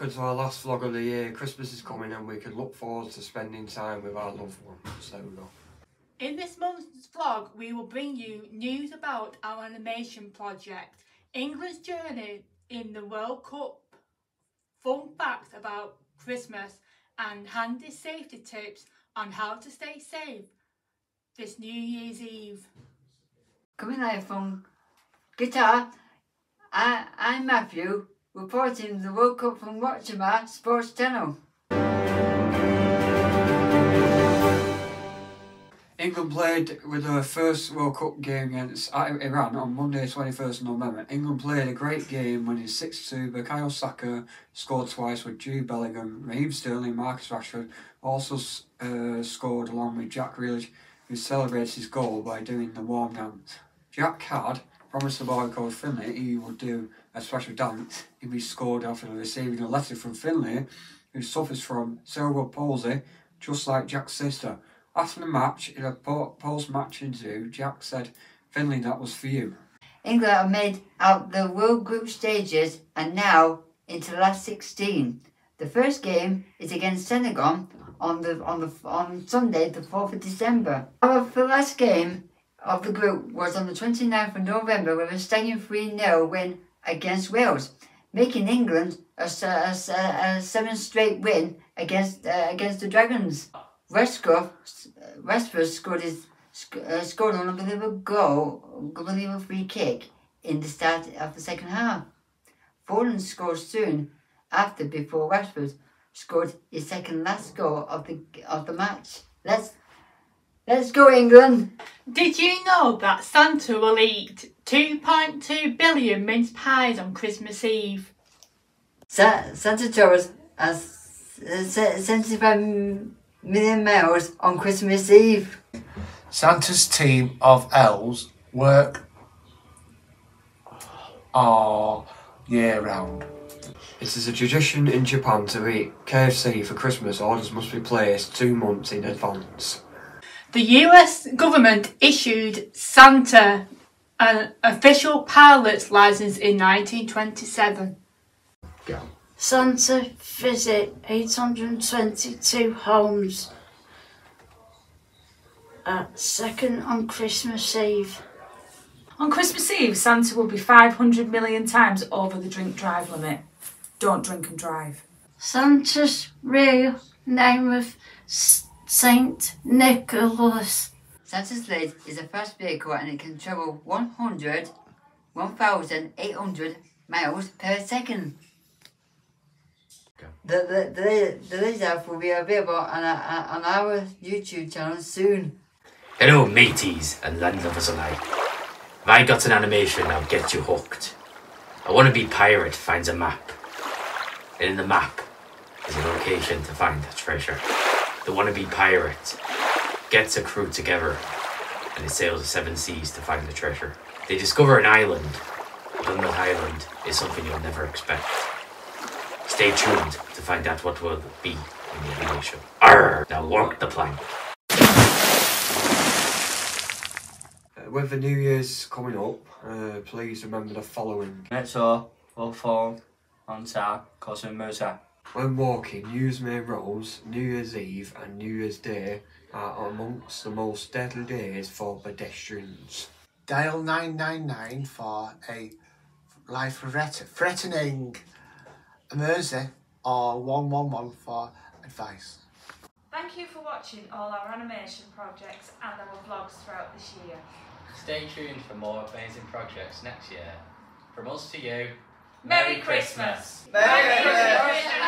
know, to our last vlog of the year, Christmas is coming and we can look forward to spending time with our loved ones. There we go. In this month's vlog, we will bring you news about our animation project, England's journey in the World Cup, fun facts about Christmas, and handy safety tips on how to stay safe this New Year's Eve. Coming live from Qatar, I, I'm Matthew, reporting the World Cup from Watchama Sports Channel. England played with their first World Cup game against Iran on Monday, 21st November. England played a great game, winning 6 2. But Bukayo Saka scored twice with Jude Bellingham. Raheem Sterling, Marcus Rashford also uh, scored along with Jack Grealish, who celebrated his goal by doing the warm dance. Jack had promised the boy called Finlay he would do a special dance if he scored after receiving a letter from Finlay, who suffers from cerebral palsy, just like Jack's sister. After the match, in a post-match interview, Jack said, Finlay, that was for you. England have made out the World Group stages and now into the last 16. The first game is against Senegal on the on the on Sunday, the 4th of December. Our last game of the group was on the 29th of November with a staggering 3-0 win against Wales, making England a, a, a, a seven straight win against uh, against the Dragons. Westcroft, Rashford scored his uh, scored an unbelievable goal, unbelievable free kick in the start of the second half. Foden scored soon after before Rashford scored his second last goal of the of the match. Let's let's go England. Did you know that Santa will eat 2.2 billion mince pies on Christmas Eve? Sa Santa Claus has uh, 75 million miles on Christmas Eve. Santa's team of elves work all year round. It is a tradition in Japan to eat KFC for Christmas. Orders must be placed two months in advance. The US government issued Santa an official pilot's license in 1927. Go. Santa visit 822 homes at second on Christmas Eve. On Christmas Eve, Santa will be 500 million times over the drink drive limit. Don't drink and drive. Santa's real name was Saint Nicholas. Santa's sled is a fast vehicle and it can travel 100, 1,800 miles per second. The, the, the, the laser will be available on, our, on our YouTube channel soon. Hello mateys and land lovers alike. Have I got an animation that'll get you hooked? A wannabe pirate finds a map. And in the map is a location to find the treasure. The wannabe pirate gets a crew together and it sails the seven seas to find the treasure. They discover an island, but on that island is something you'll never expect. Stay tuned to find out what will be in the animation. Arr! Now work the plank. Uh, with the New Year's coming up, uh, please remember the following. Metro, Wolfhorn, Ontar, Cousin Musa. When walking, use main roads, New Year's Eve and New Year's Day are amongst the most deadly days for pedestrians. Dial 999 for a life threatening emergency or 111 for advice. Thank you for watching all our animation projects and our vlogs throughout this year. Stay tuned for more amazing projects next year. From us to you, Merry Christmas! Merry Christmas!